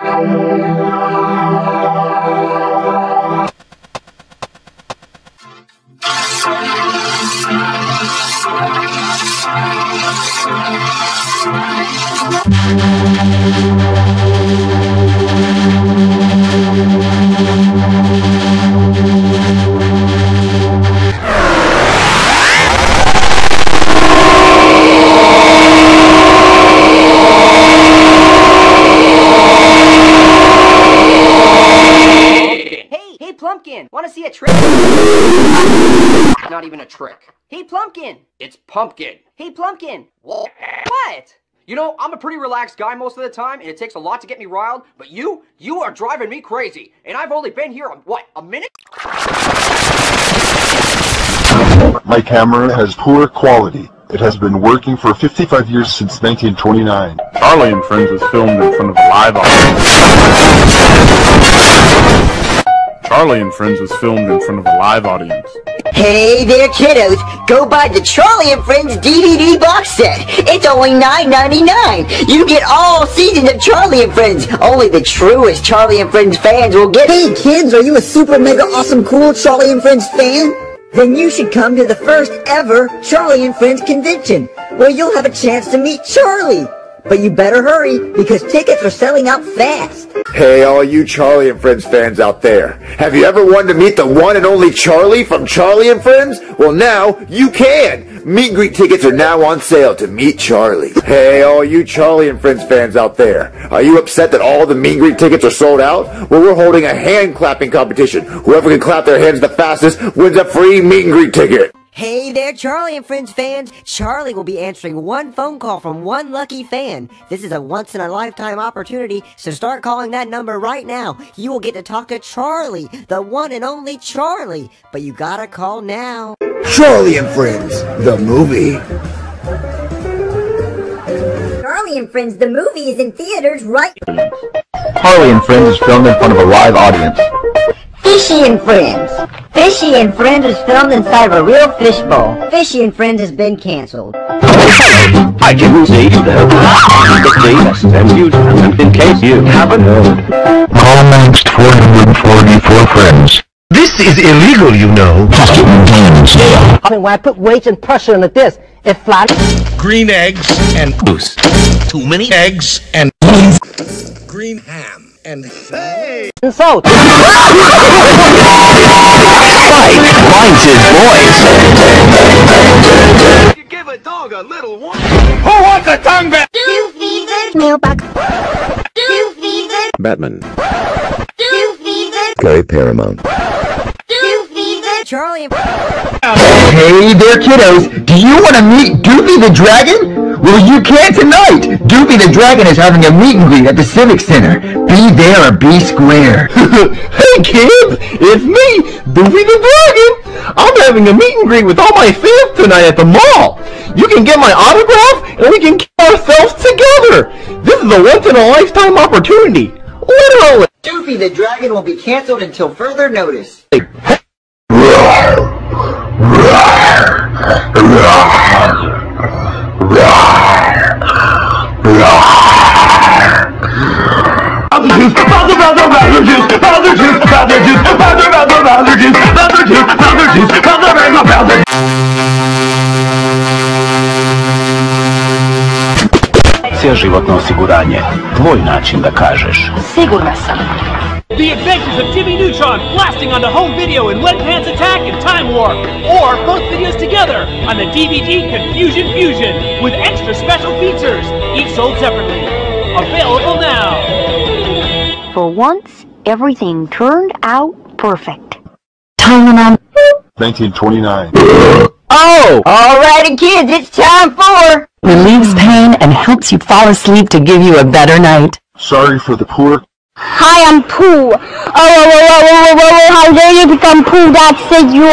Hey, hey, Plumpkin! Want to see a trick? Not even a trick. Hey, Plumpkin! It's Pumpkin. Hey, Plumpkin! What? What? You know, I'm a pretty relaxed guy most of the time, and it takes a lot to get me riled, but you, you are driving me crazy. And I've only been here, a, what, a minute? My camera has poor quality. It has been working for 55 years since 1929. Charlie and Friends was filmed in front of a live audience. Charlie and Friends was filmed in front of a live audience. Hey there, kiddos! Go buy the Charlie and Friends DVD box set. It's only $9.99. You get all seasons of Charlie and Friends. Only the truest Charlie and Friends fans will get it! Hey kids, are you a super mega awesome cool Charlie and Friends fan? Then you should come to the first ever Charlie and Friends convention, where you'll have a chance to meet Charlie. But you better hurry, because tickets are selling out fast. Hey, all you Charlie and Friends fans out there. Have you ever wanted to meet the one and only Charlie from Charlie and Friends? Well, now you can. Meet and greet tickets are now on sale to meet Charlie. Hey, all you Charlie and Friends fans out there. Are you upset that all the meet and greet tickets are sold out? Well, we're holding a hand clapping competition. Whoever can clap their hands the fastest wins a free meet and greet ticket. Hey there, Charlie and Friends fans! Charlie will be answering one phone call from one lucky fan. This is a once in a lifetime opportunity, so start calling that number right now. You will get to talk to Charlie, the one and only Charlie. But you gotta call now. Charlie and Friends, the movie. Charlie and Friends, the movie is in theaters right Charlie and Friends is filmed in front of a live audience. Fishy and Friends. Fishy and Friends is filmed inside of a real fishbowl. Fishy and Friends has been canceled. I didn't say that. But please, and you, and in case you haven't heard. Call next 444 friends. This is illegal, you know. Just get maintained stale. I mean, when I put weights and pressure on the disc, it flattens. Green eggs and goose. Too many eggs and green ham and hey. And so, Finds his voice. You give a dog a little one. Who wants a tongue back? Batman. Gary Paramount. Charlie Hey there, kiddos. Do you want to meet Doofy the Dragon? Well, you can tonight. Doofy the Dragon is having a meet and greet at the Civic Center. Be there or be square. hey kids, it's me, Doofy the Dragon. I'm having a meet and greet with all my fans tonight at the mall. You can get my autograph and we can kill ourselves together. This is a once in a lifetime opportunity. Literally. Doofy the Dragon will be canceled until further notice. Akcija životno osiguranje. Tvoj način da kažeš. Sigurna sam. The Adventures of Jimmy Neutron blasting onto home video in Wet Pants Attack and Time Warp, or both videos together on the DVD Confusion Fusion with extra special features, each sold separately. Available now. For once, everything turned out perfect. 1929. Oh! Alrighty, kids, it's time for... Relieves pain and helps you fall asleep to give you a better night. Sorry for the poor Hi, I'm Pooh. Oh, oh, oh, oh, oh, oh, oh, oh how dare you become Pooh? That says you